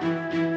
Música